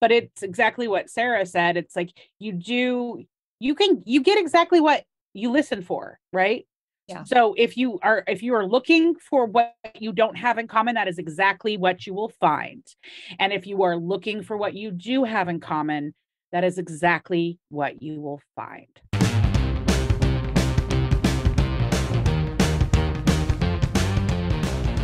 but it's exactly what Sarah said. It's like you do, you can, you get exactly what you listen for, right? Yeah. So if you are if you are looking for what you don't have in common, that is exactly what you will find. And if you are looking for what you do have in common, that is exactly what you will find.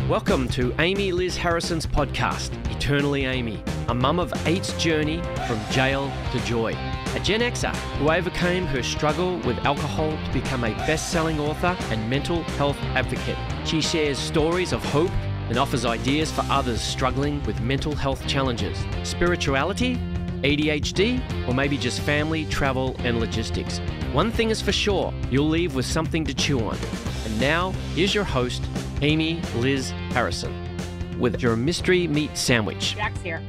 Welcome to Amy Liz Harrison's podcast, Eternally Amy, a mum of eight's journey from jail to joy. A Gen Xer who overcame her struggle with alcohol to become a best selling author and mental health advocate. She shares stories of hope and offers ideas for others struggling with mental health challenges, spirituality, ADHD, or maybe just family, travel, and logistics. One thing is for sure you'll leave with something to chew on. And now, here's your host, Amy Liz Harrison, with your mystery meat sandwich. Jack's here.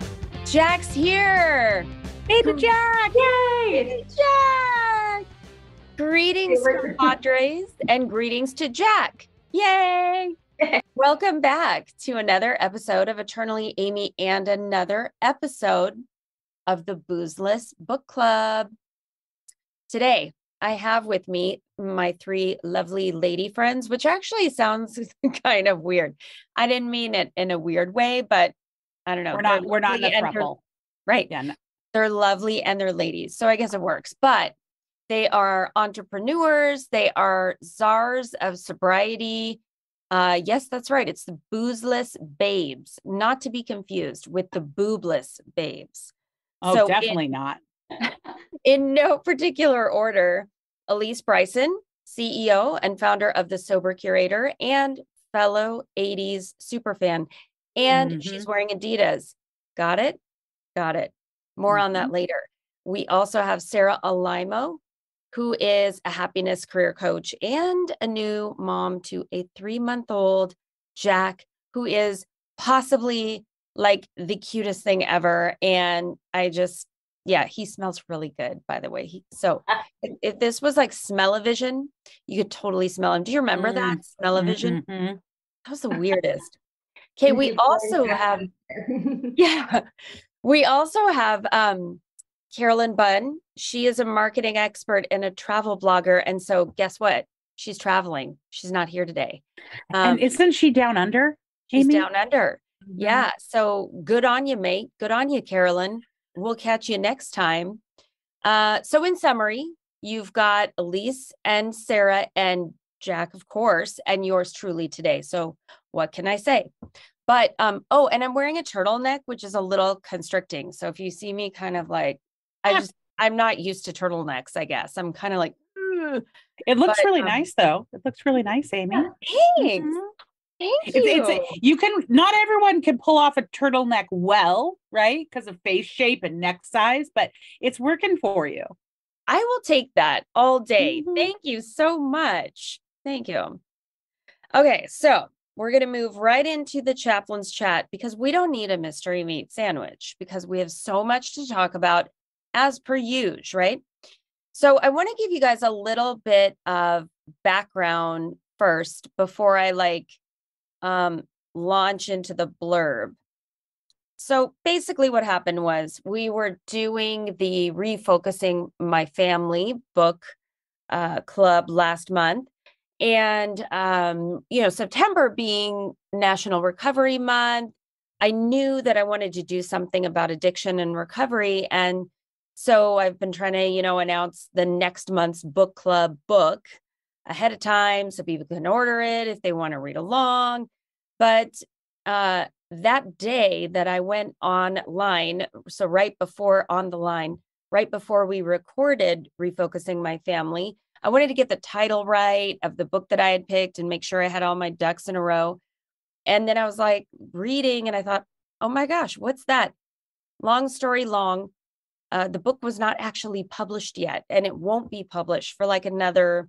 Jack's here. Baby Jack! Yay! Jack! Greetings, compadres, and greetings to Jack. Yay! Welcome back to another episode of Eternally Amy and another episode of the Boozeless Book Club. Today, I have with me my three lovely lady friends, which actually sounds kind of weird. I didn't mean it in a weird way, but I don't know. We're not They're we're not in a throuple. Right. Yeah. no- They're lovely and they're ladies. So I guess it works. But they are entrepreneurs, they are czars of sobriety. Uh, yes, that's right. It's the boozeless babes, not to be confused with the boobless babes. Oh, So in- definitely not. In no particular order, Alysse Bryson, CEO and founder of the Sober Curator and fellow 80s superfan. And she's mm-hmm. wearing Adidas. Got it? Got it. More on that mm-hmm. later. We also have Sarah Alaimo, who is a happiness career coach and a new mom to a three month old Jack, who is possibly like the cutest thing ever. And I just, yeah, he smells really good, by the way. He, so uh, if, if this was like smell-o-vision, you could totally smell him. Do you remember that mm-hmm. smell-o-vision? Mhm. That was the weirdest. Okay, we also have yeah. We also have um Carolyn Bunn. She is a marketing expert and a travel blogger. And so guess what? She's traveling. She's not here today. Um, and isn't she down under? she's Amy? down under. Mhm. Yeah. So good on you, mate. Good on you, Carolyn. We'll catch you next time. Uh, so in summary, you've got Alysse and Sarah and Jack, of course, and yours truly today. So what can I say? But um, oh, and I'm wearing a turtleneck, which is a little constricting. So if you see me kind of like, I just I'm not used to turtlenecks, I guess. I'm kind of like. It looks But, really um, nice though. It looks really nice, Amy. thanks. Mhm. Thank you. It's, it's you can not everyone can pull off a turtleneck well, right? Because of face shape and neck size, but it's working for you. I will take that all day. Mhm. Thank you so much. Thank you. Okay, so we're going to move right into the chaplain's chat because we don't need a mystery meat sandwich because we have so much to talk about as per usual, right? So I want to give you guys a little bit of background first before I like um launch into the blurb. So basically, what happened was we were doing the refocusing my family book uh, club last month. And, um, you know, September being National Recovery Month, I knew that I wanted to do something about addiction and recovery. And so I've been trying to, you know, announce the next month's book club book ahead of time so people can order it if they want to read along. But uh, that day that I went online, so right before on the line, right before we recorded Refocusing My Family, I wanted to get the title right of the book that I had picked and make sure I had all my ducks in a row. And then I was like reading and I thought, oh my gosh, what's that? Long story long, uh, the book was not actually published yet and it won't be published for like another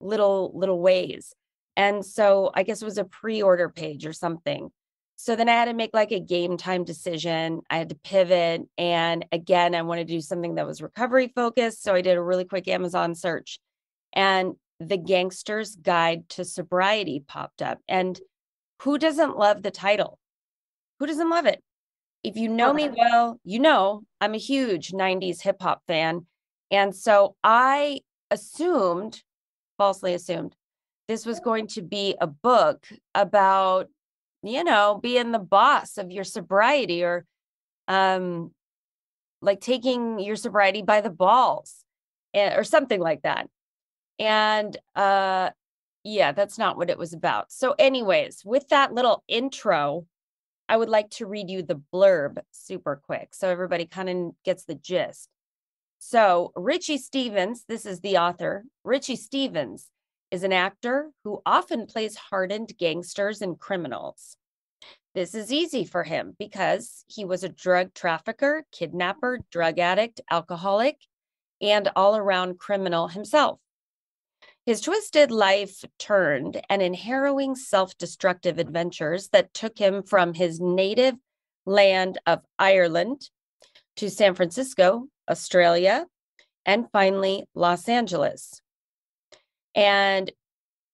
little, little ways. And so I guess it was a pre order page or something. So then I had to make like a game time decision. I had to pivot. And again, I wanted to do something that was recovery focused. So I did a really quick Amazon search and The Gangster's Guide to Sobriety popped up. And who doesn't love the title? Who doesn't love it? if you know me well, you know I'm a huge 90s hip hop fan. And so I assumed, falsely assumed, this was going to be a book about, you know, being the boss of your sobriety or um like taking your sobriety by the balls eh, or something like that. And uh yeah, that's not what it was about. So anyways, with that little intro, I would like to read you the blurb super quick so everybody kind of gets the gist. So, Richie Stephens, this is the author. Richie Stephens is an actor who often plays hardened gangsters and criminals. This is easy for him because he was a drug trafficker, kidnapper, drug addict, alcoholic, and all around criminal himself. His twisted life turned and in harrowing self destructive adventures that took him from his native land of Ireland to San Francisco, Australia, and finally Los Angeles. And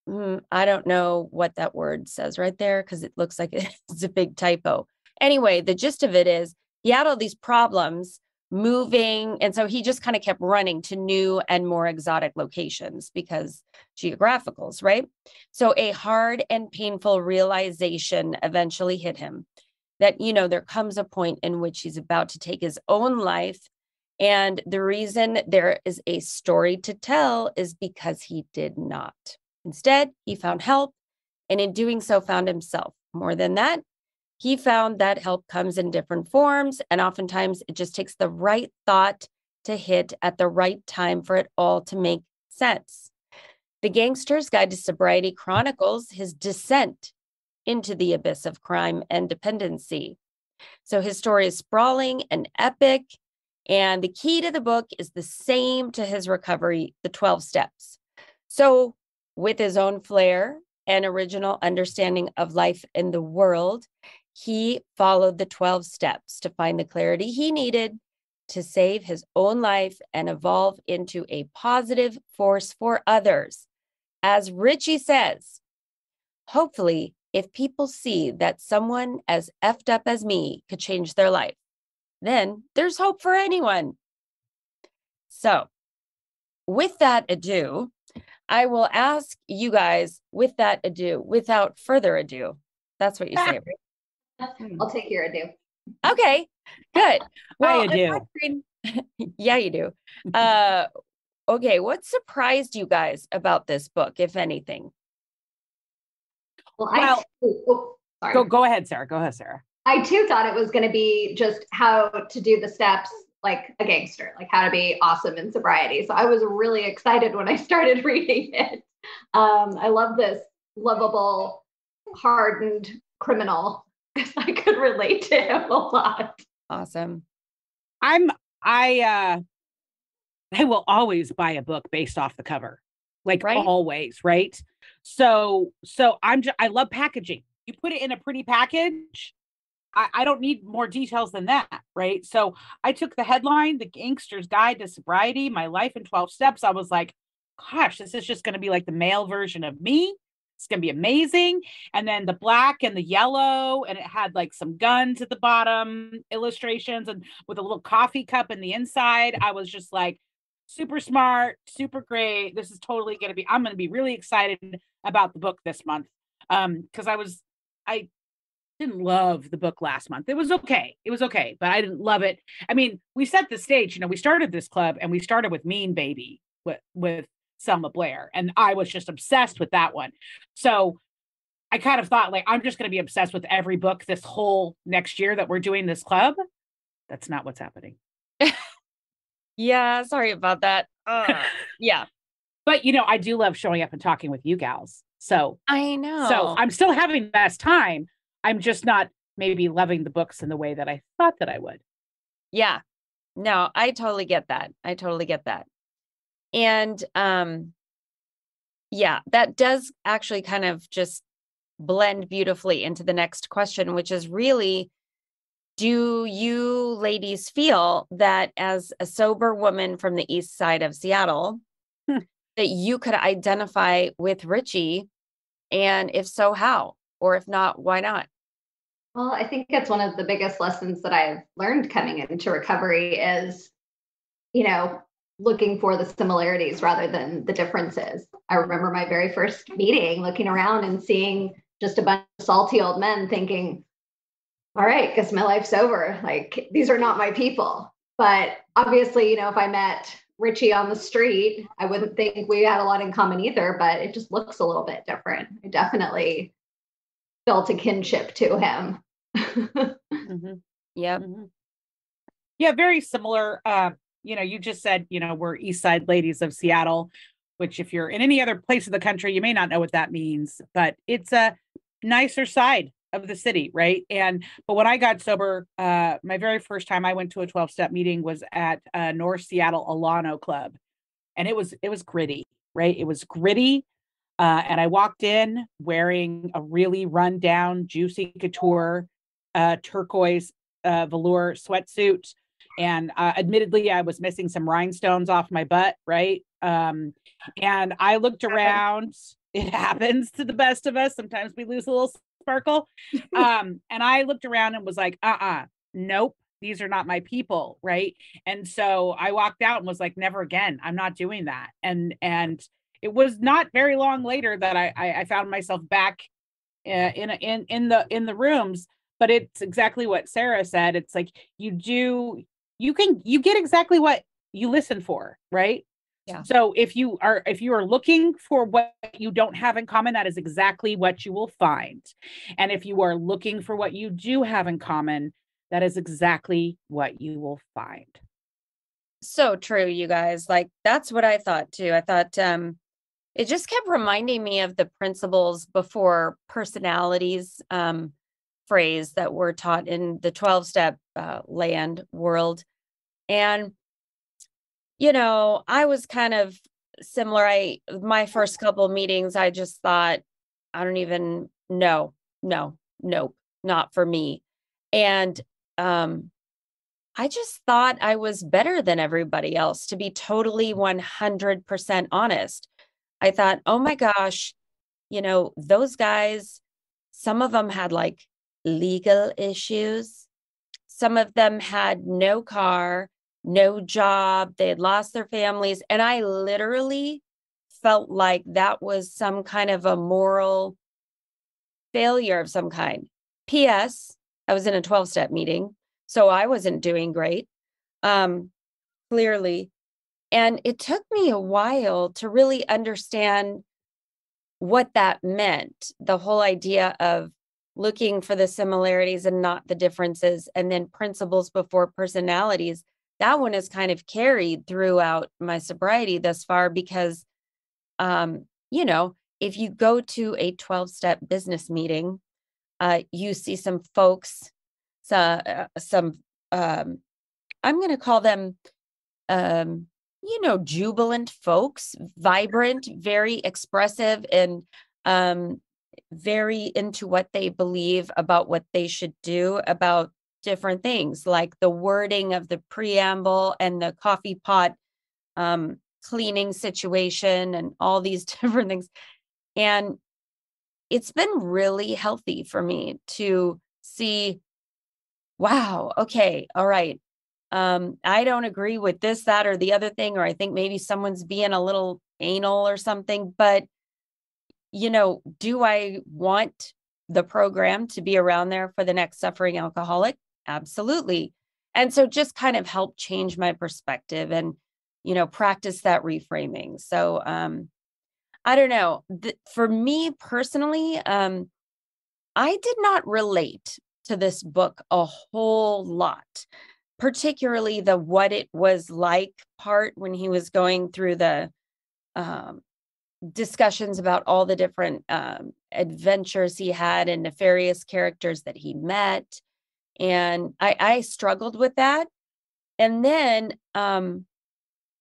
mm, I don't know what that word says right there because it looks like it's a big typo. Anyway, the gist of it is he had all these problems moving. And so he just kind of kept running to new and more exotic locations because geographicals, right? So a hard and painful realization eventually hit him that, you know, there comes a point in which he's about to take his own life. And the reason there is a story to tell is because he did not. Instead, he found help and in doing so found himself. More than that, he found that help comes in different forms, and oftentimes it just takes the right thought to hit at the right time for it all to make sense. The Gangster's Guide to Sobriety chronicles his descent into the abyss of crime and dependency. So his story is sprawling and epic, and the key to the book is the same to his recovery the 12 steps. So, with his own flair and original understanding of life in the world, he followed the 12 steps to find the clarity he needed to save his own life and evolve into a positive force for others. As Richie says, hopefully, if people see that someone as effed up as me could change their life, then there's hope for anyone. So, with that ado, I will ask you guys, with that ado, without further ado, that's what you say, ah, right? Hmm. I'll take your ado. Okay, good. Well, I do. yeah, you do. Uh, okay, what surprised you guys about this book, if anything? Well, I oh, go go ahead, Sarah. Go ahead, Sarah. I too thought it was going to be just how to do the steps like a gangster, like how to be awesome in sobriety. So I was really excited when I started reading it. Um, I love this lovable, hardened criminal because I could relate to him a lot. Awesome. I'm I uh I will always buy a book based off the cover. Like right? always, right? So so I'm just I love packaging. You put it in a pretty package. I, I don't need more details than that, right? So I took the headline, The Gangster's Guide to Sobriety, My Life in 12 Steps. I was like, gosh, this is just going to be like the male version of me. It's going to be amazing. And then the black and the yellow, and it had like some guns at the bottom, illustrations, and with a little coffee cup in the inside. I was just like, super smart, super great. This is totally going to be, I'm going to be really excited about the book this month. Um, because I was, I didn't love the book last month. It was okay. It was okay, but I didn't love it. I mean, we set the stage, you know, we started this club and we started with Mean Baby with with Selma Blair. And I was just obsessed with that one. So I kind of thought like I'm just going to be obsessed with every book this whole next year that we're doing this club. That's not what's happening. yeah, sorry about that. Uh, yeah. But you know, I do love showing up and talking with you gals. So I know. So I'm still having the best time. I'm just not maybe loving the books in the way that I thought that I would. Yeah. No, I totally get that. I totally get that. And um yeah, that does actually kind of just blend beautifully into the next question, which is really do you ladies feel that as a sober woman from the east side of Seattle, hmm. that you could identify with Richie? And if so, how? Or if not, why not? Well, I think it's one of the biggest lessons that I've learned coming into recovery is, you know, looking for the similarities rather than the differences. I remember my very first meeting looking around and seeing just a bunch of salty old men thinking, all right, guess my life's over. Like these are not my people. But obviously, you know, if I met Richie on the street, I wouldn't think we had a lot in common either, but it just looks a little bit different. I definitely felt a kinship to him. mm-hmm. Yeah. Mm-hmm. Yeah, very similar. Uh, you know, you just said, you know, we're East Side ladies of Seattle, which if you're in any other place of the country, you may not know what that means, but it's a nicer side of the city, right? And but when I got sober, uh, my very first time I went to a 12 step meeting was at uh, North Seattle Alano Club, and it was it was gritty, right? It was gritty, uh, and I walked in wearing a really rundown, juicy couture, uh, turquoise uh, velour sweatsuit, and uh, admittedly, I was missing some rhinestones off my butt, right? Um, and I looked around. It happens to the best of us. Sometimes we lose a little sparkle. Um, and I looked around and was like, uh uh-uh, uh, nope, these are not my people. Right. And so I walked out and was like, never again. I'm not doing that. And, and, it was not very long later that I, I, I found myself back uh, in in in the in the rooms but it's exactly what sarah said it's like you do you can you get exactly what you listen for right yeah. So if you are if you are looking for what you don't have in common, that is exactly what you will find. And if you are looking for what you do have in common, that is exactly what you will find. So true, you guys. Like that's what I thought too. I thought um it just kept reminding me of the principles before personalities um phrase that were taught in the 12 step uh, land world. And you know, I was kind of similar. I my first couple meetings, I just thought, I don't even know, no, nope, not for me. And um, I just thought I was better than everybody else, to be totally 100% honest. I thought, oh my gosh, you know, those guys, some of them had like legal issues. Some of them had no car no job, they had lost their families. And I literally felt like that was some kind of a moral failure of some kind. P.S. I was in a 12 step meeting, so I wasn't doing great, um, clearly. And it took me a while to really understand what that meant the whole idea of looking for the similarities and not the differences, and then principles before personalities that one is kind of carried throughout my sobriety thus far because um you know if you go to a 12 step business meeting uh you see some folks so, uh, some um i'm going to call them um you know jubilant folks vibrant very expressive and um very into what they believe about what they should do about different things like the wording of the preamble and the coffee pot um, cleaning situation and all these different things. And it's been really healthy for me to see wow, okay, all right. Um, I don't agree with this, that, or the other thing, or I think maybe someone's being a little anal or something, but you know, do I want the program to be around there for the next suffering alcoholic? Absolutely. And so just kind of help change my perspective and, you know, practice that reframing. So, um, I don't know. For me personally, um, I did not relate to this book a whole lot, particularly the what it was like part when he was going through the um, discussions about all the different um, adventures he had and nefarious characters that he met and I, I struggled with that. And then um,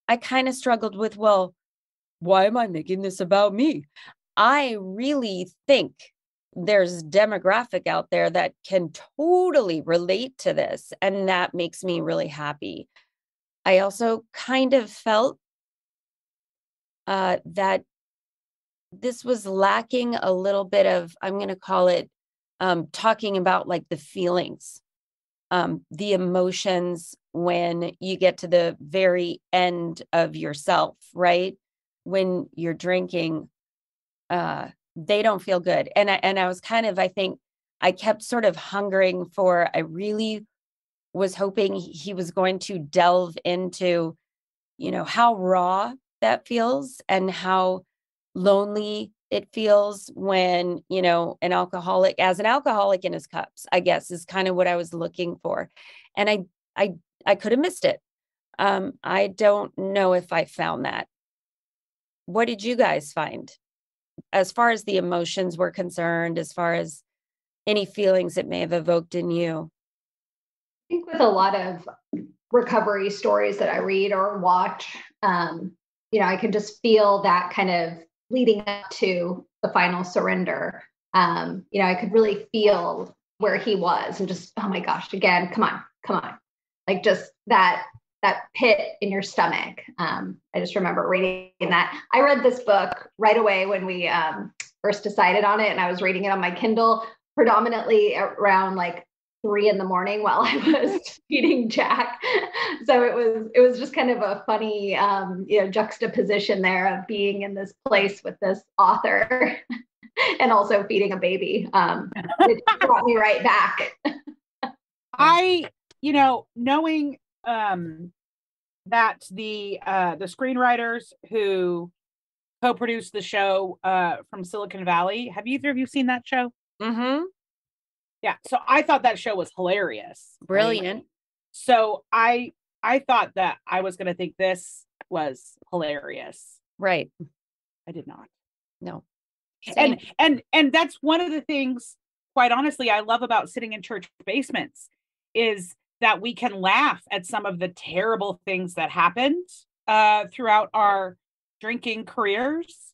I kind of struggled with, well, why am I making this about me? I really think there's demographic out there that can totally relate to this. And that makes me really happy. I also kind of felt uh, that this was lacking a little bit of, I'm going to call it um, talking about like the feelings, um, the emotions when you get to the very end of yourself, right? When you're drinking, uh, they don't feel good. And I, and I was kind of, I think, I kept sort of hungering for. I really was hoping he was going to delve into, you know, how raw that feels and how lonely it feels when you know an alcoholic as an alcoholic in his cups i guess is kind of what i was looking for and i i i could have missed it. Um i don't know if i found that. What did you guys find? As far as the emotions were concerned as far as any feelings it may have evoked in you? I think with a lot of recovery stories that i read or watch um you know i can just feel that kind of leading up to the final surrender, um, you know, I could really feel where he was and just, oh my gosh, again, come on, come on. Like just that that pit in your stomach. Um, I just remember reading that. I read this book right away when we um, first decided on it, and I was reading it on my Kindle predominantly around like three in the morning while I was feeding Jack. So it was it was just kind of a funny um, you know juxtaposition there of being in this place with this author and also feeding a baby. Um, it brought me right back. I you know knowing um, that the uh, the screenwriters who co-produced the show uh, from Silicon Valley. Have either of you seen that show? Mm-hmm. Yeah. So I thought that show was hilarious. Brilliant. Right? So I I thought that I was gonna think this was hilarious. Right. I did not. No. Same. And and and that's one of the things, quite honestly, I love about sitting in church basements is that we can laugh at some of the terrible things that happened uh, throughout our drinking careers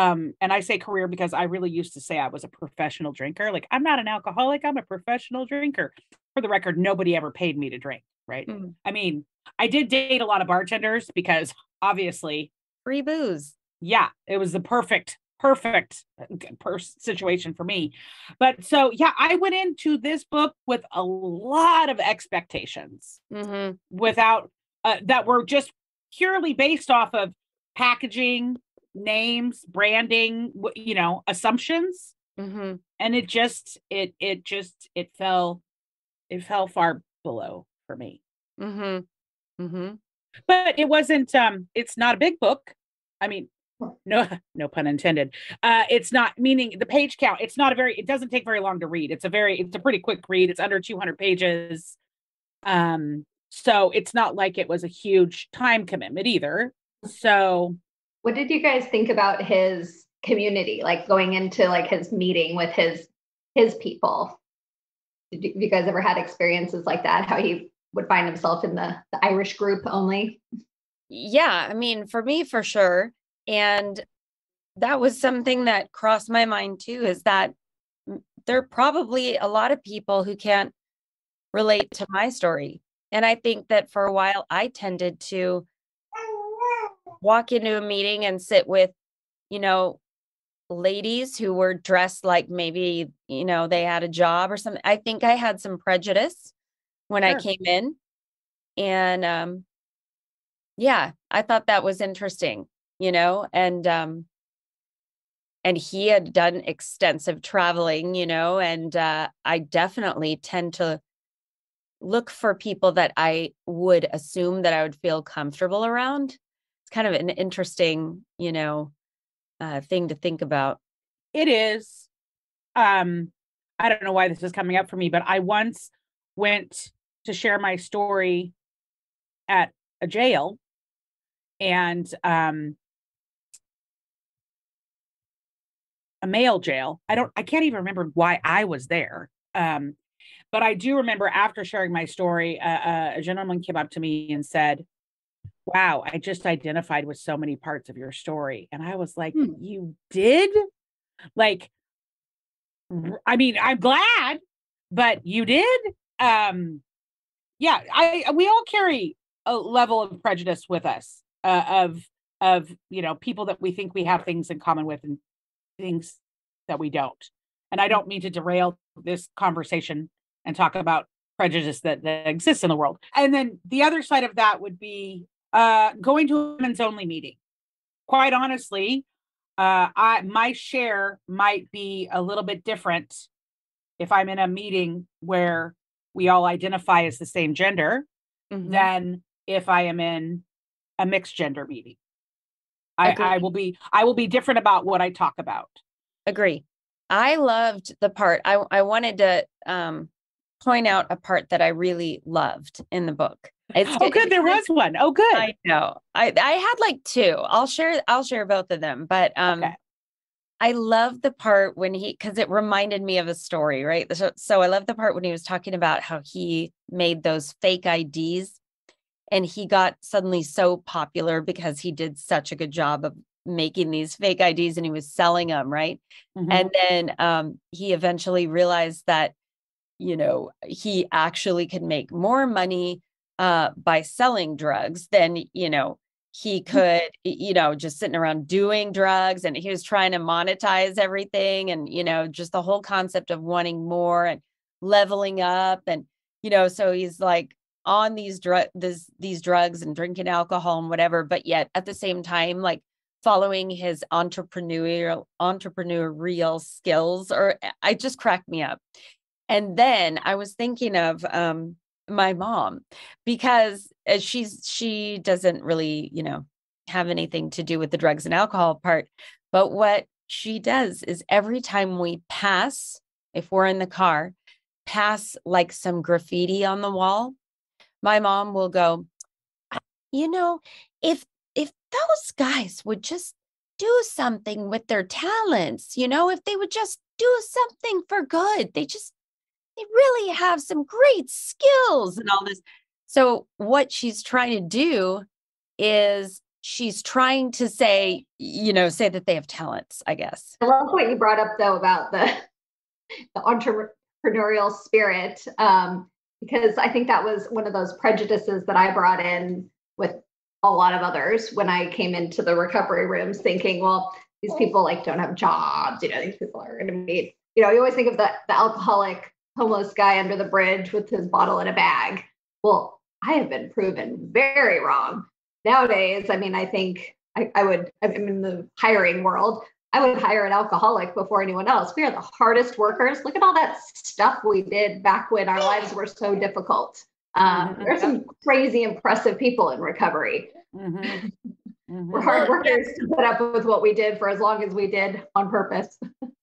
um and i say career because i really used to say i was a professional drinker like i'm not an alcoholic i'm a professional drinker for the record nobody ever paid me to drink right mm. i mean i did date a lot of bartenders because obviously free booze yeah it was the perfect perfect uh, per- situation for me but so yeah i went into this book with a lot of expectations mm-hmm. without uh, that were just purely based off of packaging names, branding, you know, assumptions. Mm-hmm. And it just, it, it just, it fell, it fell far below for me. Mm-hmm. Mm-hmm. But it wasn't, um, it's not a big book. I mean, no, no pun intended. Uh, it's not meaning the page count. It's not a very, it doesn't take very long to read. It's a very, it's a pretty quick read. It's under 200 pages. Um, so it's not like it was a huge time commitment either. So what did you guys think about his community, like going into like his meeting with his his people? Did you, you guys ever had experiences like that? How he would find himself in the, the Irish group only? Yeah, I mean, for me, for sure. And that was something that crossed my mind too is that there are probably a lot of people who can't relate to my story. And I think that for a while I tended to walk into a meeting and sit with, you know, ladies who were dressed like maybe, you know, they had a job or something. I think I had some prejudice when sure. I came in. And um yeah, I thought that was interesting, you know, and um and he had done extensive traveling, you know, and uh I definitely tend to look for people that I would assume that I would feel comfortable around kind of an interesting, you know, uh, thing to think about. It is. Um, I don't know why this is coming up for me, but I once went to share my story at a jail and um a male jail. I don't I can't even remember why I was there. Um but I do remember after sharing my story, uh, a gentleman came up to me and said, wow, I just identified with so many parts of your story. And I was like, hmm. you did? Like, I mean, I'm glad, but you did? Um, yeah, I we all carry a level of prejudice with us uh, of of you know people that we think we have things in common with and things that we don't. And I don't mean to derail this conversation and talk about prejudice that, that exists in the world. And then the other side of that would be uh, going to a women's only meeting. Quite honestly, uh, I my share might be a little bit different if I'm in a meeting where we all identify as the same gender Mhm. than if I am in a mixed gender meeting. I, I will be I will be different about what I talk about. Agree. I loved the part. I I wanted to um point out a part that I really loved in the book. It's Oh, good, there was one. Oh, good. I know. I I had like two. I'll share I'll share both of them, but um Okay. I love the part when he because it reminded me of a story, right? So, so I love the part when he was talking about how he made those fake IDs and he got suddenly so popular because he did such a good job of making these fake IDs and he was selling them, right? Mhm. And then um, he eventually realized that, you know, he actually could make more money uh, by selling drugs than, you know, he could, you know, just sitting around doing drugs. And he was trying to monetize everything and, you know, just the whole concept of wanting more and leveling up. And, you know, so he's like on these drug, this, these drugs and drinking alcohol and whatever, but yet at the same time, like, following his entrepreneurial entrepreneurial skills or eh, I just cracked me up. And then I was thinking of um my mom because uh, she's she doesn't really, you know, have anything to do with the drugs and alcohol part, but what she does is every time we pass if we're in the car, pass like some graffiti on the wall, my mom will go, you know, if if those guys would just do something with their talents, you know, if they would just do something for good, they just they really have some great skills and all this. So what she's trying to do is she's trying to say, you know, say that they have talents, I guess. I love what you brought up though about the the entrepreneurial spirit, um, because I think that was one of those prejudices that I brought in with a lot of others when I came into the recovery rooms, thinking, well, these people like don't have jobs, you know, these people are going to be, you know, you always think of the the alcoholic homeless guy under the bridge with his bottle in a bag. Well, I have been proven very wrong. Nowadays, I mean, I think I, I would, I'm in the hiring world. I would hire an alcoholic before anyone else. We are the hardest workers. Look at all that stuff we did back when our lives were so difficult. Um, Mhm. There's some crazy, impressive people in recovery. Mhm. Mhm. We're hard workers to put up with what we did for as long as we did on purpose.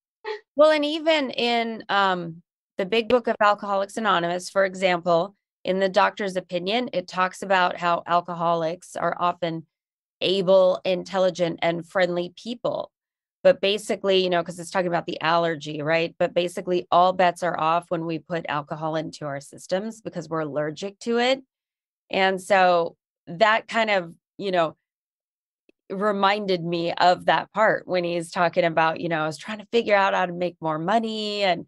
Well, and even in um, the big book of Alcoholics Anonymous, for example, in the doctor's opinion, it talks about how alcoholics are often able, intelligent, and friendly people. But basically, you know, because it's talking about the allergy, right? But basically, all bets are off when we put alcohol into our systems because we're allergic to it. And so that kind of, you know, reminded me of that part when he's talking about, you know, I was trying to figure out how to make more money. And,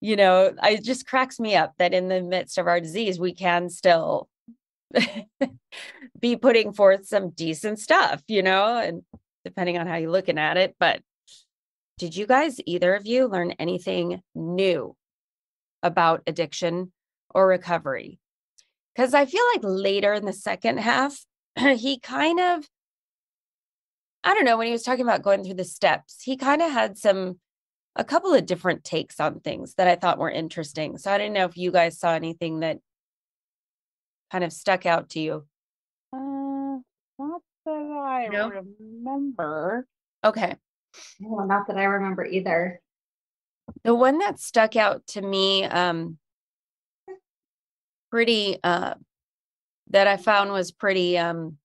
you know, it just cracks me up that in the midst of our disease, we can still be putting forth some decent stuff, you know, and depending on how you're looking at it. But did you guys, either of you, learn anything new about addiction or recovery? Because I feel like later in the second half, he kind of I don't know, when he was talking about going through the steps, he kind of had some, a couple of different takes on things that I thought were interesting. So I didn't know if you guys saw anything that kind of stuck out to you. Uh, not that I No? remember. Okay. Well, not that I remember either. The one that stuck out to me, um, pretty, uh, that I found was pretty, um,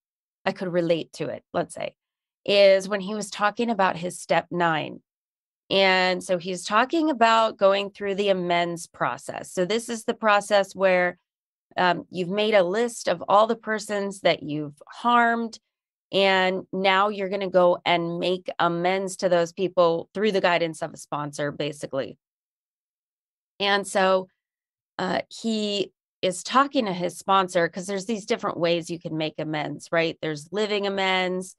I could relate to it, let's say, is when he was talking about his step nine. And so he's talking about going through the amends process. So this is the process where um, you've made a list of all the persons that you've harmed. And now you're going to go and make amends to those people through the guidance of a sponsor, basically. And so uh, he is talking to his sponsor because there's these different ways you can make amends, right? There's living amends,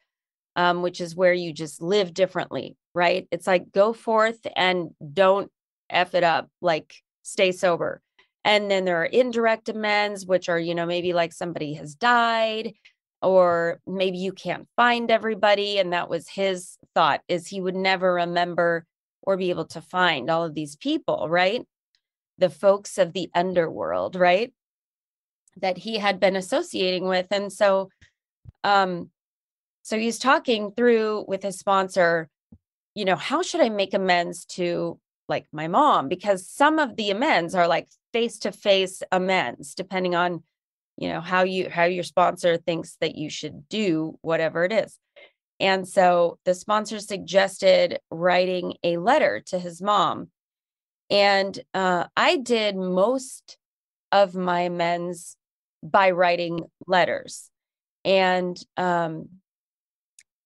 um, which is where you just live differently, right? It's like go forth and don't F it up, like stay sober. And then there are indirect amends, which are, you know, maybe like somebody has died or maybe you can't find everybody. And that was his thought is he would never remember or be able to find all of these people, right? The folks of the underworld, right? That he had been associating with. And so, um, so he's talking through with his sponsor, you know, how should I make amends to like my mom? Because some of the amends are like face to face amends, depending on, you know, how you how your sponsor thinks that you should do whatever it is. And so the sponsor suggested writing a letter to his mom. And uh, I did most of my amends by writing letters. And um,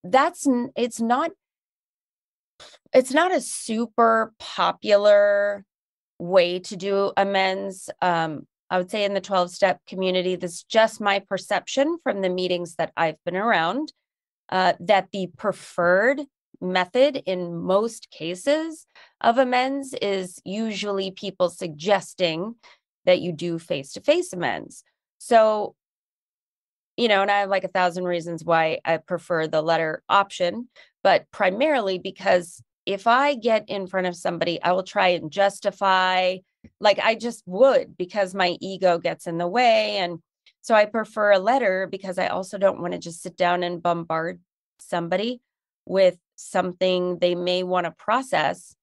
that's, it's not, it's not a super popular way to do amends. Um, I would say in the 12 step community, that's just my perception from the meetings that I've been around uh, that the preferred method in most cases of amends is usually people suggesting that you do face to face amends. So, you know, and I have like a thousand reasons why I prefer the letter option, but primarily because if I get in front of somebody, I will try and justify, like I just would, because my ego gets in the way. And so I prefer a letter because I also don't want to just sit down and bombard somebody with something they may want to process,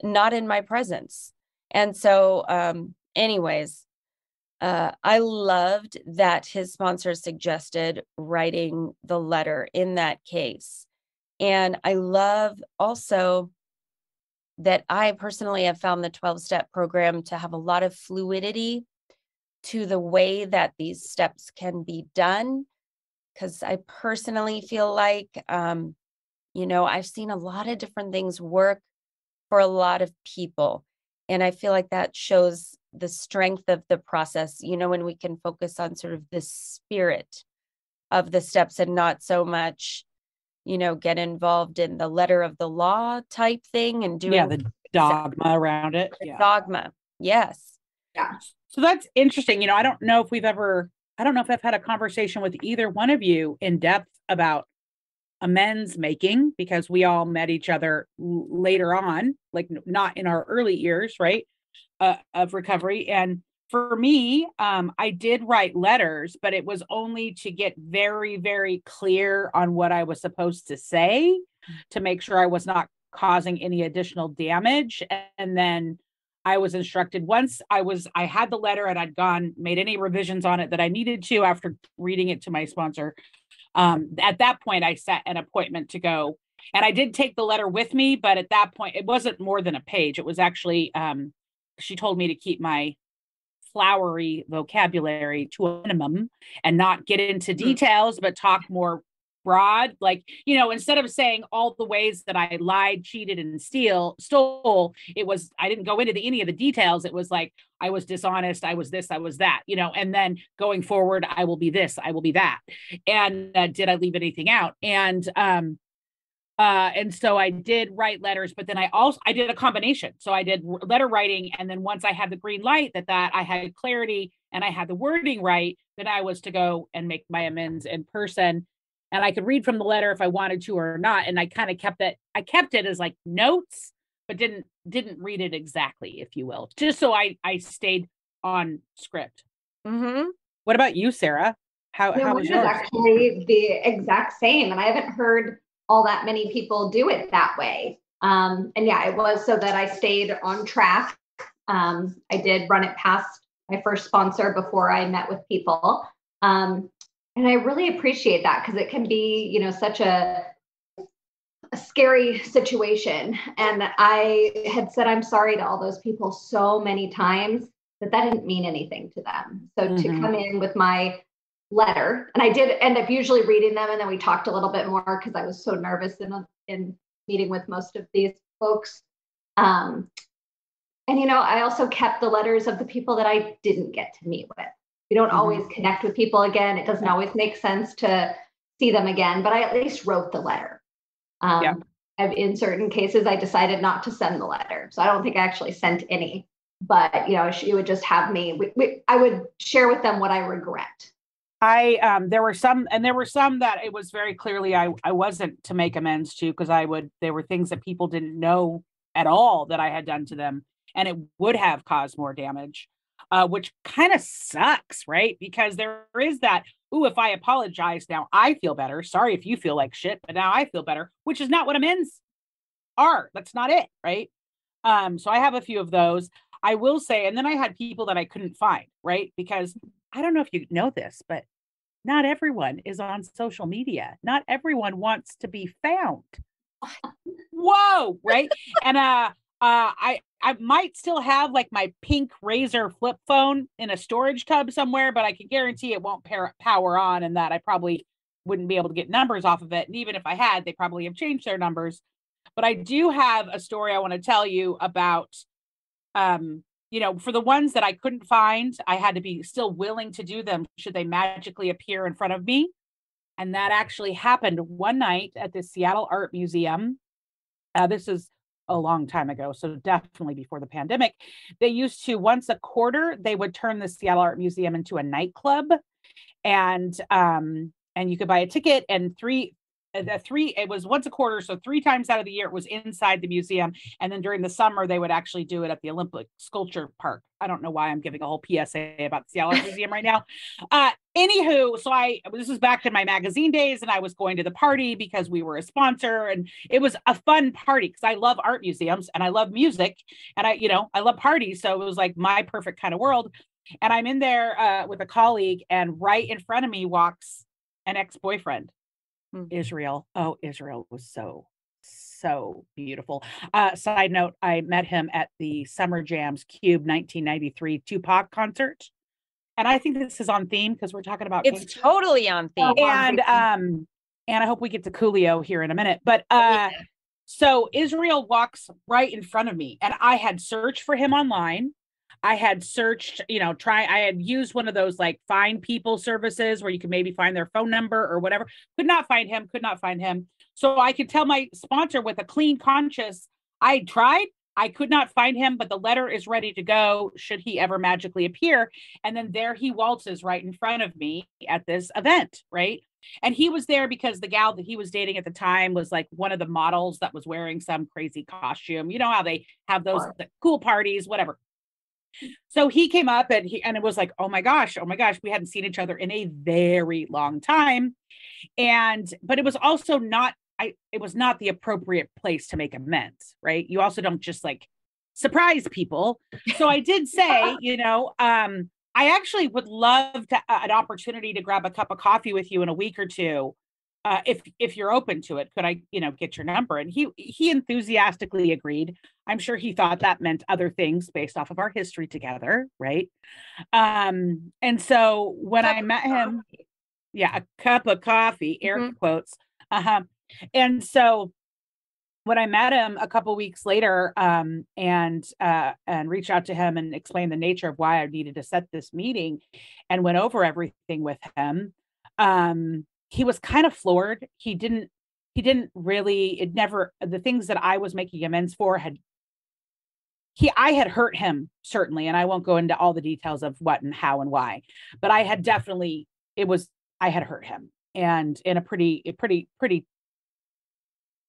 not in my presence. And so, um, anyways, uh, I loved that his sponsor suggested writing the letter in that case. And I love also that I personally have found the 12 step program to have a lot of fluidity to the way that these steps can be done. Because I personally feel like, um, you know, I've seen a lot of different things work for a lot of people. And I feel like that shows the strength of the process, you know, when we can focus on sort of the spirit of the steps and not so much, you know, get involved in the letter of the law type thing and doing yeah, the dogma around it. Yeah. Dogma. Yes. Yeah. So that's interesting. You know, I don't know if we've ever, I don't know if I've had a conversation with either one of you in depth about amends making because we all met each other later on, like not in our early years, right? Uh, of recovery. And for me, um, I did write letters, but it was only to get very, very clear on what I was supposed to say to make sure I was not causing any additional damage. And then I was instructed once I was, I had the letter and I'd gone, made any revisions on it that I needed to after reading it to my sponsor. Um, at that point, I set an appointment to go. And I did take the letter with me, but at that point, it wasn't more than a page. It was actually, um, she told me to keep my flowery vocabulary to a minimum and not get into hmm. details, but talk more broad like you know instead of saying all the ways that i lied cheated and steal stole it was i didn't go into the, any of the details it was like i was dishonest i was this i was that you know and then going forward i will be this i will be that and uh, did i leave anything out and um uh, and so I did write letters, but then I also I did a combination. So I did letter writing, and then once I had the green light that that I had clarity and I had the wording right, then I was to go and make my amends in person. And I could read from the letter if I wanted to or not. And I kind of kept it. I kept it as like notes, but didn't didn't read it exactly, if you will, just so I I stayed on script. Mm-hmm. What about you, Sarah? How yeah, how was yours? Actually, the exact same, and I haven't heard all that many people do it that way. Um, and yeah, it was so that I stayed on track. Um, I did run it past my first sponsor before I met with people. Um, and I really appreciate that because it can be, you know, such a, a scary situation. And I had said I'm sorry to all those people so many times that that didn't mean anything to them. So mm-hmm. to come in with my letter. And I did end up usually reading them. And then we talked a little bit more because I was so nervous in, in meeting with most of these folks. Um, and, you know, I also kept the letters of the people that I didn't get to meet with. We don't mm-hmm. always connect with people again. It doesn't always make sense to see them again, but I at least wrote the letter. Um, yeah. I've, in certain cases, I decided not to send the letter. So I don't think I actually sent any. But you know, she would just have me. We, we, I would share with them what I regret. I um there were some and there were some that it was very clearly I I wasn't to make amends to because I would there were things that people didn't know at all that I had done to them and it would have caused more damage. Uh, which kind of sucks, right? Because there is that, ooh, if I apologize now, I feel better. Sorry if you feel like shit, but now I feel better, which is not what amends are. That's not it, right? Um, so I have a few of those. I will say, and then I had people that I couldn't find, right? Because I don't know if you know this, but not everyone is on social media. Not everyone wants to be found. Whoa, right? and uh uh I I might still have like my pink razor flip phone in a storage tub somewhere, but I can guarantee it won't pair, power on and that I probably wouldn't be able to get numbers off of it. And even if I had, they probably have changed their numbers. But I do have a story I want to tell you about um you know, for the ones that I couldn't find, I had to be still willing to do them should they magically appear in front of me. And that actually happened one night at the Seattle Art Museum. Uh, this is a long time ago, so definitely before the pandemic. They used to once a quarter they would turn the Seattle Art Museum into a nightclub, and um, and you could buy a ticket and three the three it was once a quarter so three times out of the year it was inside the museum. And then during the summer they would actually do it at the olympic sculpture park. I don't know why i'm giving a whole psa about the seattle museum right now. Uh anywho so i this was back in my magazine days and i was going to the party because we were a sponsor and it was a fun party because i love art museums and i love music and i you know i love parties so it was like my perfect kind of world. And i'm in there uh, with a colleague and right in front of me walks an ex-boyfriend mm. Israel. Oh, Israel was so so beautiful. Uh, side note, I met him at the Summer Jams KUBE 1993 Tupac concert. And I think this is on theme because we're talking about it's totally on theme. And um and I hope we get to Coolio here in a minute. But uh yeah. so Israel walks right in front of me and I had searched for him online. I had searched, you know, try, I had used one of those like find people services where you can maybe find their phone number or whatever. Could not find him, could not find him. So I could tell my sponsor with a clean conscience, I tried, I could not find him, but the letter is ready to go should he ever magically appear. And then there he waltzes right in front of me at this event, right? And he was there because the gal that he was dating at the time was like one of the models that was wearing some crazy costume. You know how they have those cool parties, whatever. So he came up and he and it was like, oh my gosh, oh my gosh, we hadn't seen each other in a very long time. And but it was also not I it was not the appropriate place to make amends, right? You also don't just like surprise people. So I did say, you know, um, I actually would love to uh, an opportunity to grab a cup of coffee with you in a week or two uh, if if you're open to it, could I, you know, get your number? And he he enthusiastically agreed. I'm sure he thought that meant other things based off of our history together, right? Um, and so when I met him, yeah, a cup of coffee, air mm-hmm. quotes. Uh-huh. And so when I met him a couple weeks later, um, and uh, and reached out to him and explained the nature of why I needed to set this meeting, and went over everything with him. Um, he was kind of floored. He didn't he didn't really it never the things that I was making amends for had he I had hurt him certainly and I won't go into all the details of what and how and why but I had mm-hmm. definitely it was I had hurt him and in a pretty a pretty pretty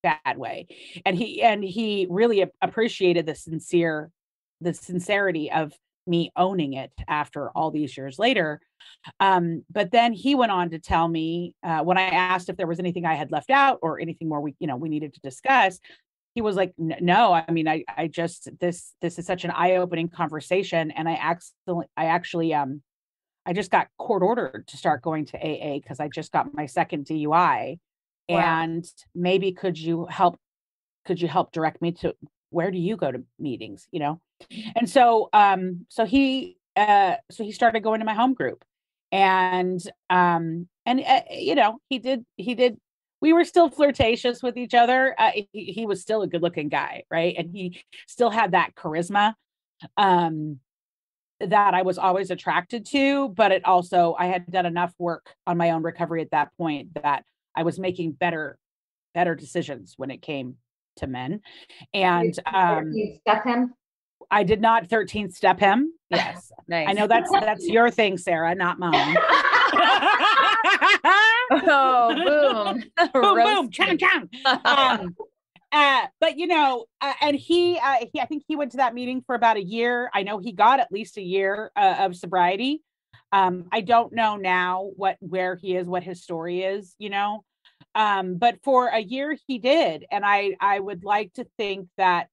bad way and he and he really appreciated the sincere the sincerity of me owning it after all these years later. Um, but then he went on to tell me uh, when I asked if there was anything I had left out or anything more we, you know, we needed to discuss. He was like, "No, I mean, I, I just this, this is such an eye-opening conversation, and I accidentally, I actually, um, I just got court ordered to start going to AA because I just got my second DUI, wow. and maybe could you help, could you help direct me to where do you go to meetings you know? And so um so he uh so he started going to my home group and um and uh, you know he did he did we were still flirtatious with each other. Uh, he, he was still a good looking guy right? And he still had that charisma um that I was always attracted to, but it also I had done enough work on my own recovery at that point that I was making better better decisions when it came to men. And um step him. I did not 13th step him. Yes. nice. I know that's that's your thing, Sarah, not mine. oh, boom. boom, boom, chang, chang. Um, uh, but you know, uh, and he, uh, he, I think he went to that meeting for about a year. I know he got at least a year uh, of sobriety. Um, I don't know now what where he is, what his story is, you know. Um, but for a year he did, and I, I would like to think that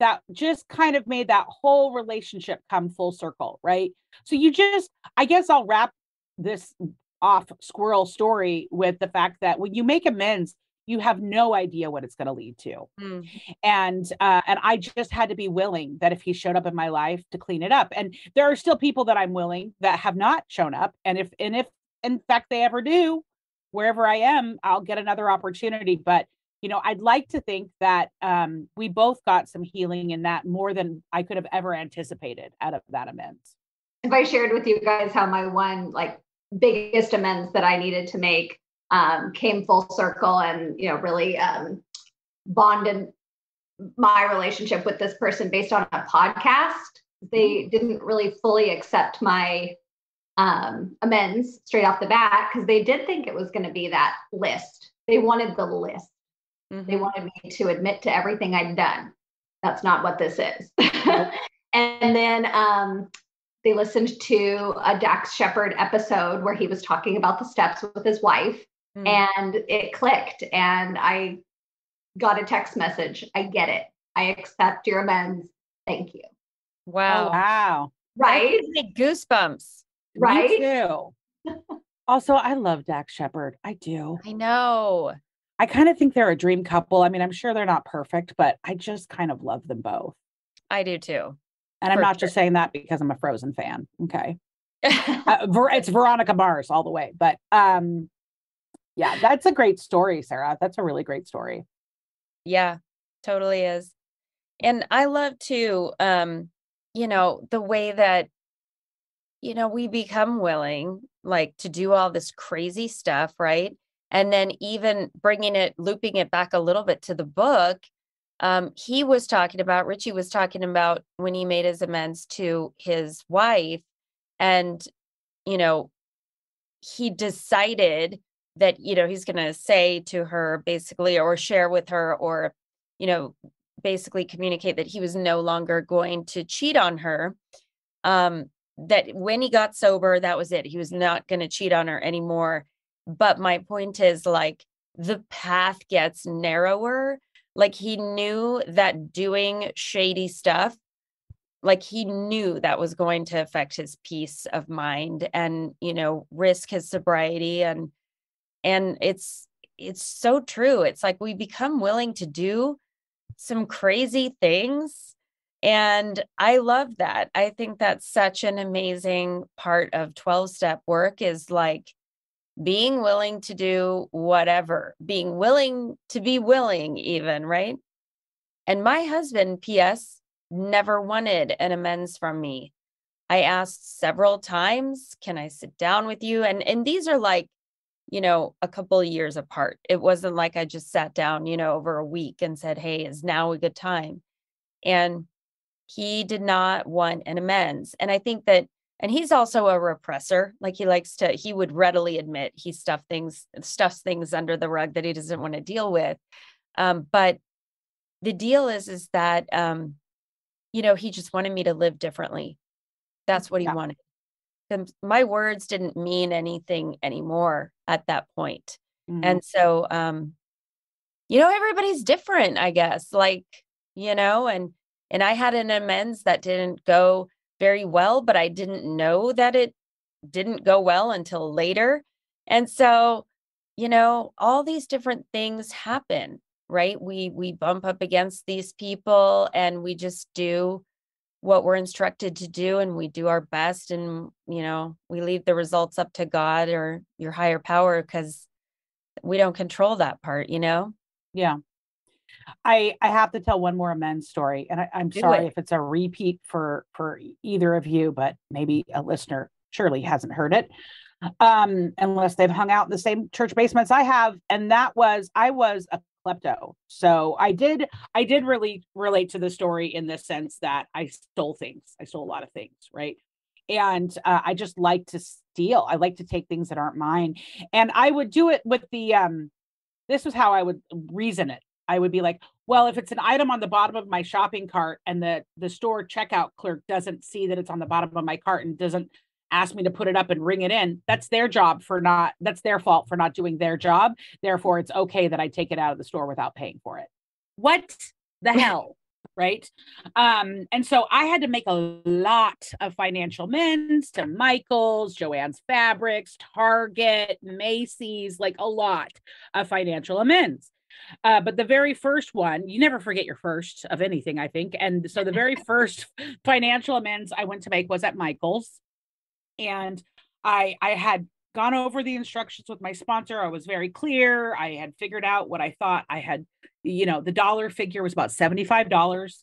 that just kind of made that whole relationship come full circle, right? So you just, I guess I'll wrap this off squirrel story with the fact that when you make amends, you have no idea what it's going to lead to mm. and uh, and i just had to be willing that if he showed up in my life to clean it up and there are still people that i'm willing that have not shown up and if and if in fact they ever do wherever i am i'll get another opportunity but you know i'd like to think that um, we both got some healing in that more than i could have ever anticipated out of that amends if i shared with you guys how my one like biggest amends that I needed to make um, came full circle and you know really um, bonded my relationship with this person based on a podcast. They mm-hmm. didn't really fully accept my um, amends straight off the bat because they did think it was going to be that list. They wanted the list. Mm-hmm. They wanted me to admit to everything I'd done. That's not what this is. and then um, they listened to a Dax Shepard episode where he was talking about the steps with his wife mm. and it clicked and I got a text message. I get it. I accept your amends. Thank you. Wow. Oh, wow. Right? goosebumps. Right? Me too. also, I love Dax Shepard. I do. I know. I kind of think they're a dream couple. I mean, I'm sure they're not perfect, but I just kind of love them both. I do too. And I'm not sure. just saying that because I'm a Frozen fan. Okay. uh, it's Veronica Mars all the way. But um, yeah, that's a great story, Sarah. That's a really great story. Yeah, totally is. And I love to, um, you know, the way that, you know, we become willing, like to do all this crazy stuff, right? And then even bringing it, looping it back a little bit to the book um, he was talking about, Richie was talking about when he made his amends to his wife. And, you know, he decided that, you know, he's going to say to her basically, or share with her, or, you know, basically communicate that he was no longer going to cheat on her. Um, that when he got sober, that was it. He was not going to cheat on her anymore. But my point is like the path gets narrower like he knew that doing shady stuff, like he knew that was going to affect his peace of mind and, you know, risk his sobriety and and it's it's so true. It's like we become willing to do some crazy things and I love that. I think that's such an amazing part of 12 step work is like being willing to do whatever, being willing to be willing, even, right? And my husband, P.S., never wanted an amends from me. I asked several times, can I sit down with you? And and these are like, you know, a couple years apart. It wasn't like I just sat down, you know, over a week and said, "Hey, is now a good time?" And he did not want an amends. And I think that and he's also a repressor like he likes to he would readily admit he stuff things stuffs things under the rug that he doesn't want to deal with um, but the deal is is that um, you know he just wanted me to live differently that's what he yeah. wanted and my words didn't mean anything anymore at that point mm-hmm. and so um you know everybody's different i guess like you know and and i had an amends that didn't go very well, but I didn't know that it didn't go well until later. And so, you know, all these different things happen, right? We we bump up against these people and we just do what we're instructed to do and we do our best and you know, we leave the results up to God or your higher power cuz we don't control that part, you know? Yeah. I I have to tell one more amends story, and I, am sorry it. if it's a repeat for for either of you, but maybe a listener surely hasn't heard it, um, unless they've hung out in the same church basements I have. And that was I was a klepto. So I did I did really relate to the story in the sense that I stole things. I stole a lot of things, right? And uh, I just like to steal. I like to take things that aren't mine. And I would do it with the um this was how I would reason it. I would be like, well, if it's an item on the bottom of my shopping cart and the the store checkout clerk doesn't see that it's on the bottom of my cart and doesn't ask me to put it up and ring it in, that's their job for not that's their fault for not doing their job. Therefore, it's okay that I take it out of the store without paying for it. What the hell? right um and so i had to make a lot of financial amends to michael's joann's fabrics target macy's like a lot of financial amends uh, but the very first one, you never forget your first of anything, I think. And so the very first financial amends I went to make was at Michael's. And I I had gone over the instructions with my sponsor. I was very clear. I had figured out what I thought I had, you know, the dollar figure was about $75,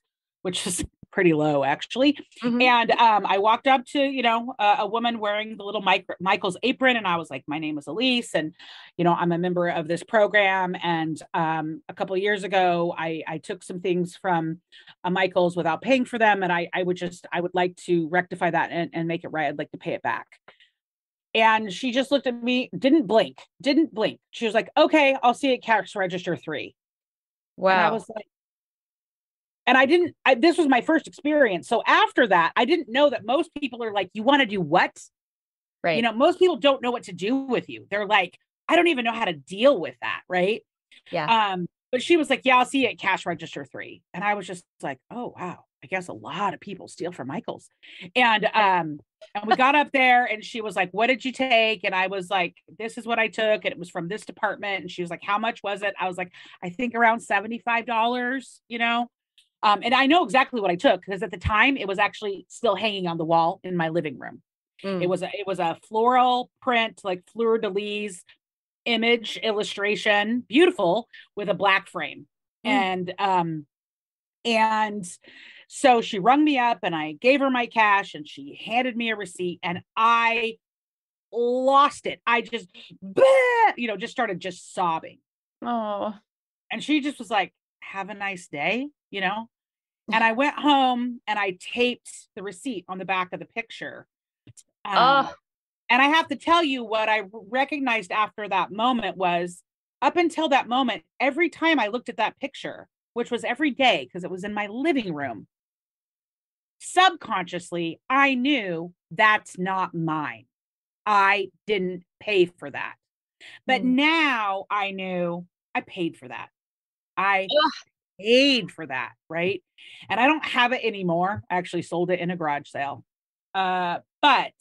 which is pretty low actually. Mm-hmm. And um, I walked up to, you know, a, a woman wearing the little Mike, Michael's apron. And I was like, my name is Alysse. And, you know, I'm a member of this program. And um, a couple years ago, I, I took some things from uh, Michael's without paying for them. And I, I would just, I would like to rectify that and, and make it right. I'd like to pay it back. And she just looked at me, didn't blink, didn't blink. She was like, okay, I'll see it cash register three. Wow. And I was like, and I didn't, I, this was my first experience. So after that, I didn't know that most people are like, you want to do what? Right. You know, most people don't know what to do with you. They're like, I don't even know how to deal with that. Right. Yeah. Um, but she was like, yeah, I'll see you at cash register three. And I was just like, oh, wow. I guess a lot of people steal from Michael's. And um, and we got up there and she was like, What did you take? And I was like, This is what I took. And it was from this department. And she was like, How much was it? I was like, I think around $75, you know? Um, and I know exactly what I took because at the time it was actually still hanging on the wall in my living room. Mm. It was a it was a floral print, like fleur de lis image illustration, beautiful with a black frame. Mm. And um and so she rung me up and I gave her my cash and she handed me a receipt and I lost it. I just, you know, just started just sobbing. Oh. And she just was like, have a nice day, you know? And I went home and I taped the receipt on the back of the picture. Um, oh. And I have to tell you what I recognized after that moment was up until that moment, every time I looked at that picture, which was every day because it was in my living room, subconsciously, I knew that's not mine. I didn't pay for that. But mm. now I knew I paid for that. I Ugh. Paid for that, right? And I don't have it anymore. I actually sold it in a garage sale. Uh, but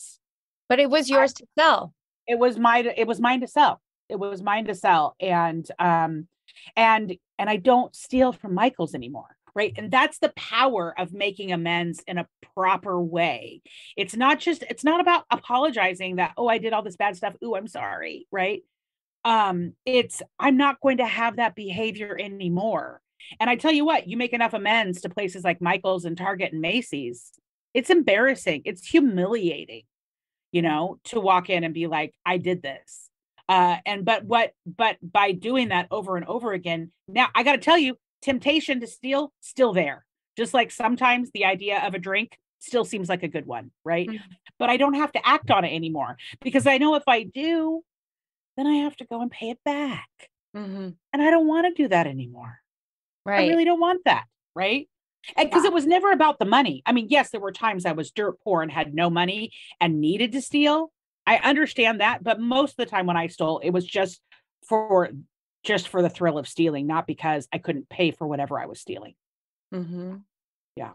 but it was yours I, to sell. It was my it was mine to sell. It was mine to sell. And um and and I don't steal from Michael's anymore right and that's the power of making amends in a proper way it's not just it's not about apologizing that oh i did all this bad stuff ooh i'm sorry right um it's i'm not going to have that behavior anymore and i tell you what you make enough amends to places like michael's and target and macy's it's embarrassing it's humiliating you know to walk in and be like i did this. Uh and but what but by doing that over and over again now i got to tell you temptation to steal still there. Just like sometimes the idea of a drink still seems like a good one right? Mm-hmm. but i don't have to act on it anymore because i know if i do then i have to go and pay it back. Mm-hmm. and i don't want to do that anymore right i really don't want that right And because yeah. it was never about the money i mean yes there were times i was dirt poor and had no money and needed to steal i understand that but most of the time when i stole it was just for just for the thrill of stealing, not because I couldn't pay for whatever I was stealing. Mm-hmm. Yeah.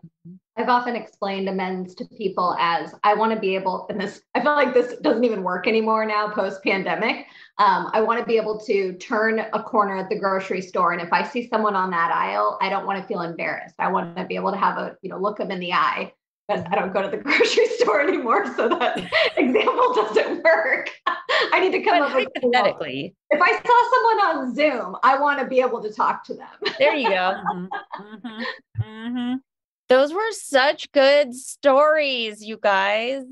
I've often explained amends to people as I want to be able, and this, I feel like this doesn't even work anymore now post pandemic. Um, I want to be able to turn a corner at the grocery store. And if I see someone on that aisle, I don't want to feel embarrassed. I want to be able to have a, you know, look them in the eye because I don't go to the grocery store anymore. So that example doesn't work. I need to come but up with hypothetically. If I saw someone on Zoom, I want to be able to talk to them. There you go. mm-hmm. Mm-hmm. Those were such good stories, you guys.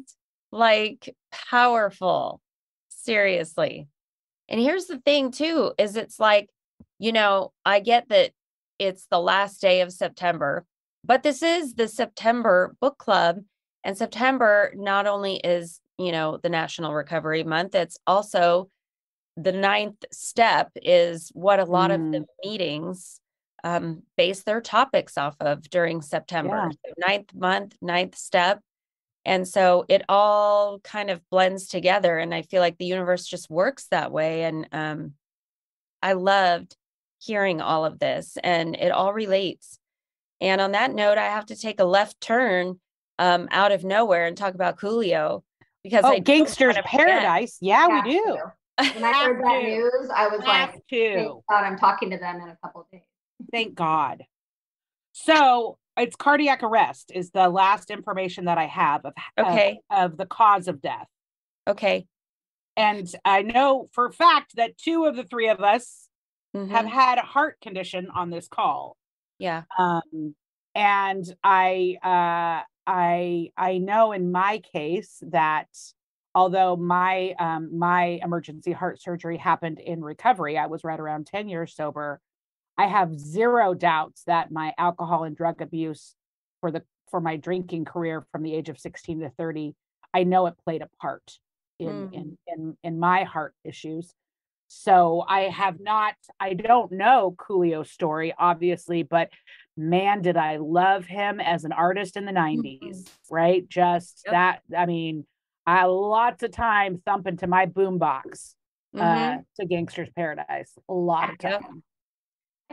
Like powerful. Seriously. And here's the thing too is it's like you know, I get that it's the last day of September, but this is the September book club. And September not only is, you know, the National Recovery Month, it's also the ninth step is what a lot mm. of the meetings um, base their topics off of during September. Yeah. So ninth month, ninth step. And so it all kind of blends together. And I feel like the universe just works that way. And um, I loved hearing all of this and it all relates. And on that note, I have to take a left turn um, out of nowhere and talk about Coolio because oh, Gangster's Paradise. Yeah, we do. When I heard that news, I was have like, to. God, I'm talking to them in a couple days. Thank God. So it's cardiac arrest is the last information that I have of, okay. of, of the cause of death. Okay. And I know for a fact that two of the three of us mm-hmm. have had a heart condition on this call. Yeah. Um, and I uh I I know in my case that although my um my emergency heart surgery happened in recovery, I was right around 10 years sober. I have zero doubts that my alcohol and drug abuse for the for my drinking career from the age of 16 to 30, I know it played a part in mm. in in in my heart issues. So I have not, I don't know Coolio's story, obviously, but man, did I love him as an artist in the 90s, mm-hmm. right? Just yep. that, I mean, I lots of time thumping to my boombox uh, mm-hmm. uh, to Gangster's Paradise. A lot of time. I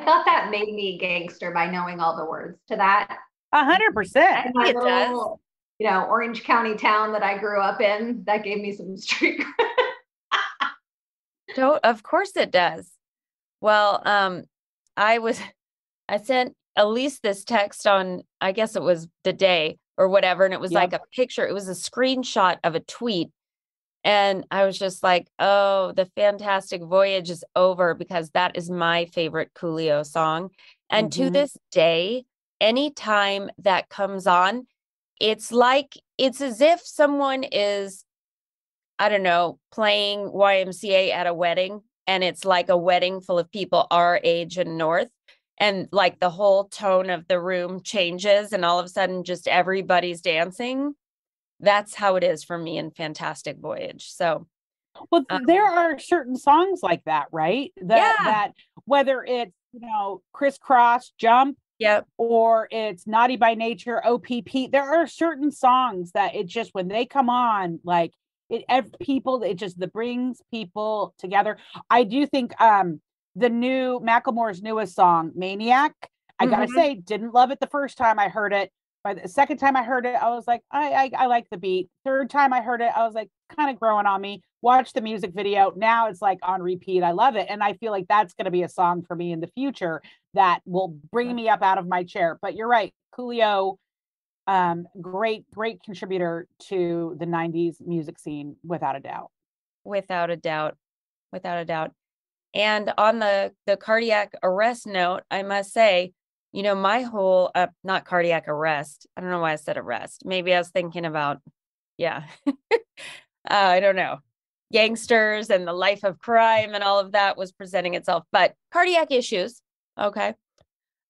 thought that made me gangster by knowing all the words to that. A hundred percent. My little, you know, Orange County town that I grew up in, that gave me some street don't, of course it does. Well, um, I was, I sent Alysse this text on, I guess it was the day or whatever, and it was yep. like a picture. It was a screenshot of a tweet, and I was just like, "Oh, the fantastic voyage is over," because that is my favorite Coolio song, and mm-hmm. to this day, anytime that comes on, it's like it's as if someone is I don't know, playing YMCA at a wedding and it's like a wedding full of people our age and north and like the whole tone of the room changes and all of a sudden just everybody's dancing that's how it is for me in fantastic voyage so well um, there are certain songs like that right that yeah. that whether it's you know Kris Kross jump Yep. Or it's naughty by nature, OPP. There are certain songs that it just when they come on, like it every, people it just that brings people together i do think um the new macklemore's newest song maniac i gotta mm-hmm. say didn't love it the first time i heard it by the second time i heard it i was like I, I i like the beat third time i heard it i was like kind of growing on me watch the music video now it's like on repeat i love it and i feel like that's going to be a song for me in the future that will bring me up out of my chair but you're right coolio um, great, great contributor to the 90s music scene, without a doubt. Without a doubt. Without a doubt. And on the, the cardiac arrest note, I must say, you know, my whole, uh, not cardiac arrest. I don't know why I said arrest. Maybe I was thinking about, yeah, uh, I don't know, gangsters and the life of crime and all of that was presenting itself, but cardiac issues. Okay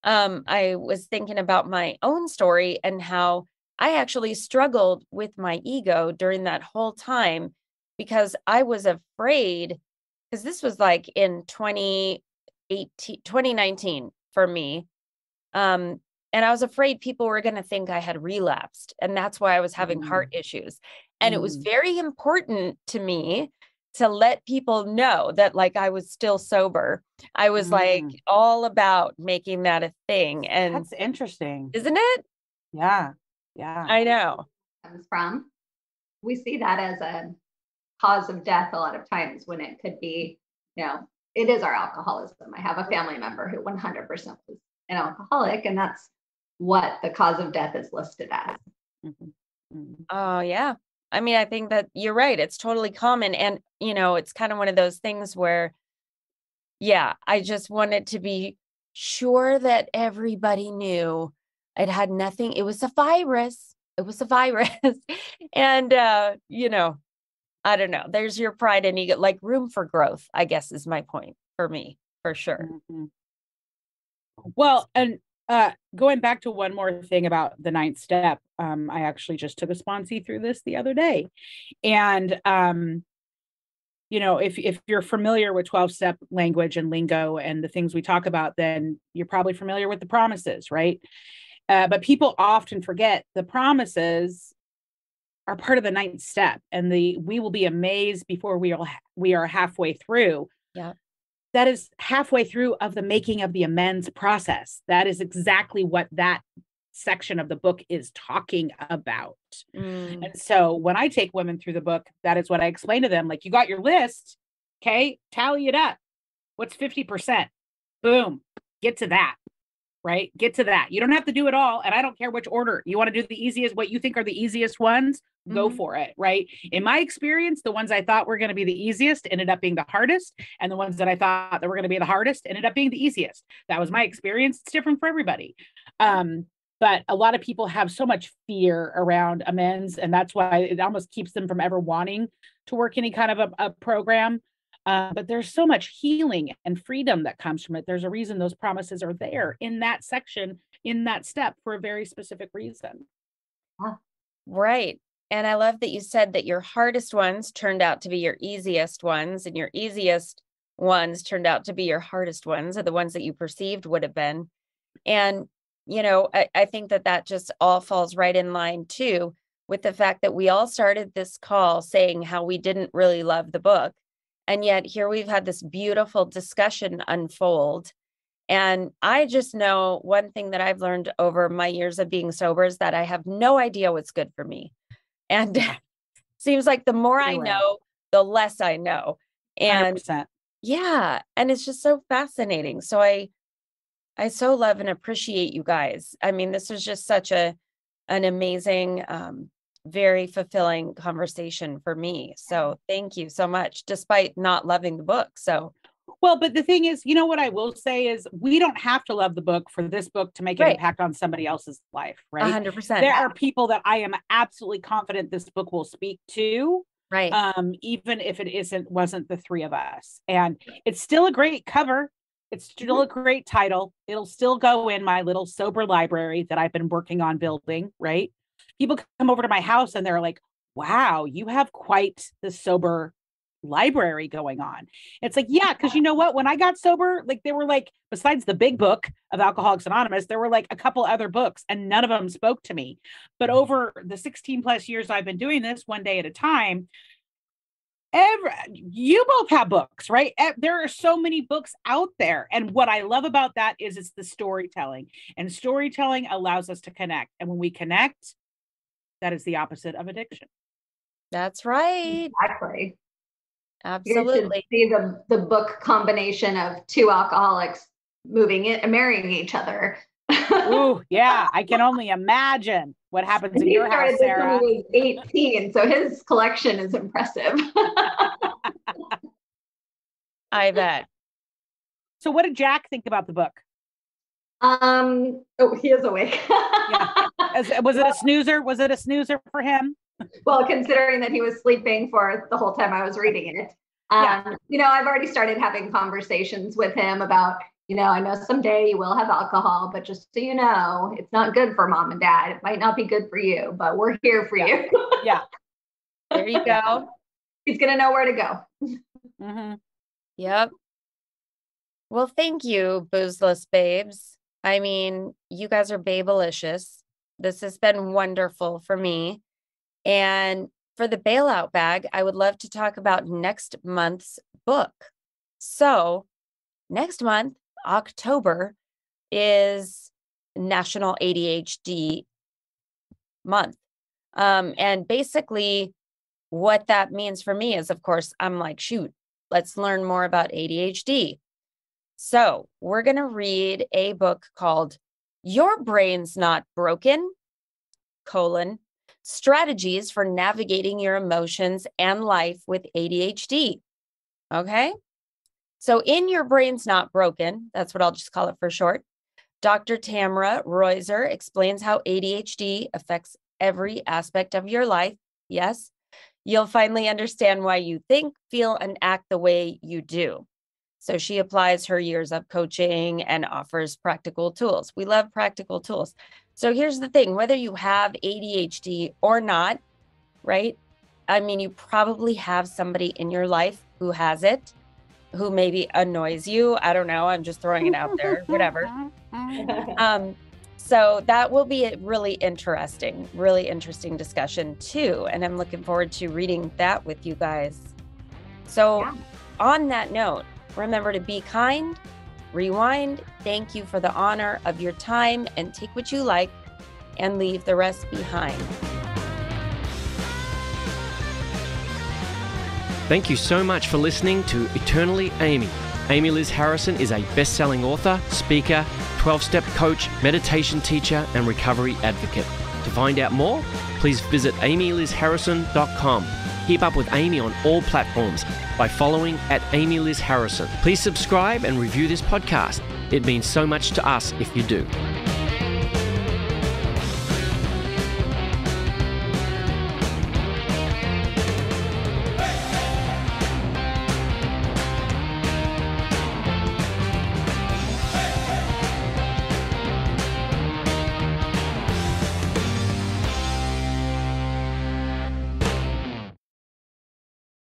um, I was thinking about my own story and how I actually struggled with my ego during that whole time because I was afraid, because this was like in 2018, 2019 for me. Um, and I was afraid people were going to think I had relapsed. And that's why I was having mm. heart issues. And mm. it was mm. very important to me to let people know that like I was still sober. I was mm. like all about making that a thing. And that's interesting. Isn't it? Yeah. Yeah. I know. Comes from. We see that as a cause of death a lot of times when it could be, you know, it is our alcoholism. I have a family member who 100% was an alcoholic, and that's what the cause of death is listed as. Mm-hmm. Mm-hmm. Oh, yeah. I mean, I think that you're right. It's totally common. And, you know, it's kind of one of those things where, yeah, I just wanted to be sure that everybody knew it had nothing. It was a virus. It was a virus. and, uh, you know, I don't know. There's your pride and ego, like room for growth, I guess is my point for me. for sure. Mhm. Well, and uh going back to one more thing about the ninth step, um, I actually just took a sponsee through this the other day. And um, you know, if if you're familiar with 12 step language and lingo and the things we talk about, then you're probably familiar with the promises, right? Uh, but people often forget the promises are part of the ninth step and the we will be amazed before we are we are halfway through Yeah. That is halfway through of the making of the amends process. That is exactly what that section of the book is talking about. Mm, and so when i take women through the book that is what i explain to them like you got your list okay? Tally it up. What's 50% boom. Get to that right? Get to that. You don't have to do it all and i don't care which order. You want to do the easiest what you think are the easiest ones go Mhm. for it right? In my experience the ones i thought were going to be the easiest ended up being the hardest and the ones that i thought that were going to be the hardest ended up being the easiest. That was my experience. It's different for everybody. Um but a lot of people have so much fear around amends and that's why it almost keeps them from ever wanting to work any kind of a, a program uh, but there's so much healing and freedom that comes from it there's a reason those promises are there in that section in that step for a very specific reason right. And I love that you said that your hardest ones turned out to be your easiest ones, and your easiest ones turned out to be your hardest ones, or the ones that you perceived would have been. And, you know, I, I think that that just all falls right in line too with the fact that we all started this call saying how we didn't really love the book. And yet here we've had this beautiful discussion unfold. And I just know one thing that I've learned over my years of being sober is that I have no idea what's good for me. And seems like the more I know, the less I know. And 100%. yeah, and it's just so fascinating. So I I so love and appreciate you guys. I mean, this was just such a an amazing um very fulfilling conversation for me. So thank you so much despite not loving the book. So Well, but the thing is, you know what I will say is we don't have to love the book for this book to make an impact on somebody else's life, right? 100%. There are people that I am absolutely confident this book will speak to, right. um, even if it isn't wasn't the three of us. And it's still a great cover. It's still a great title. It'll still go in my little sober library that I've been working on building, right? People come over to my house and they're like, wow, you have quite the sober library going on. It's like, yeah, because you know what? When I got sober, like there were like, besides the big book of Alcoholics Anonymous, there were like a couple other books and none of them spoke to me. But mm-hmm. over the 16 plus years I've been doing this one day at a time, every you both have books right there are so many books out there and what i love about that is it's the storytelling and storytelling allows us to connect and when we connect that is the opposite of addiction That's mm. right. Exactly. You Absolutely. see the the book combination of two alcoholics moving it marrying each other. Ooh, yeah i can only imagine what happens in he your house sarah he was 18, so his collection is impressive. I bet. so what did jack think about the book um, oh, he is awake. As- was it a snoozer was it a snoozer for him well, considering that he was sleeping for the whole time I was reading it. Um, Yeah. You know, I've already started having conversations with him about, you know, I know someday you will have alcohol, but just so you know, it's not good for mom and dad. It might not be good for you, but we're here for Yeah. you. yeah There you go. He's going to know where to go. hmm Yep. Well, thank you, boozeless babes. I mean, you guys are babelicious. This has been wonderful for me. And for the bailout bag, I would love to talk about next month's book. So, next month, October, is National ADHD Month. Um, and basically, what that means for me is, of course, I'm like, shoot, let's learn more about ADHD. So, we're going to read a book called Your Brain's Not Broken, colon, strategies for navigating your emotions and life with ADHD. Okay? So, in Your Brain's Not Broken, that's what I'll just call it for short, Dr. Tamara Rosier explains how ADHD affects every aspect of your life. Yes, you'll finally understand why you think, feel, and act the way you do. So she applies her years of coaching and offers practical tools. We love practical tools. So here's the thing whether you have ADHD or not, right? I mean, you probably have somebody in your life who has it, who maybe annoys you. I don't know. I'm just throwing it out there, whatever. Um, so that will be a really interesting, really interesting discussion too. And I'm looking forward to reading that with you guys. So, yeah. on that note, remember to be kind, rewind, thank you for the honor of your time, and take what you like and leave the rest behind. Thank you so much for listening to Eternally Amy. Amy Liz Harrison is a best selling author, speaker, 12 step coach, meditation teacher, and recovery advocate. To find out more, please visit amylizharrison.com. Keep up with Amy on all platforms by following at Amy Liz Harrison. Please subscribe and review this podcast. It means so much to us if you do.